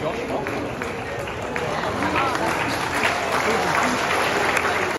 Josh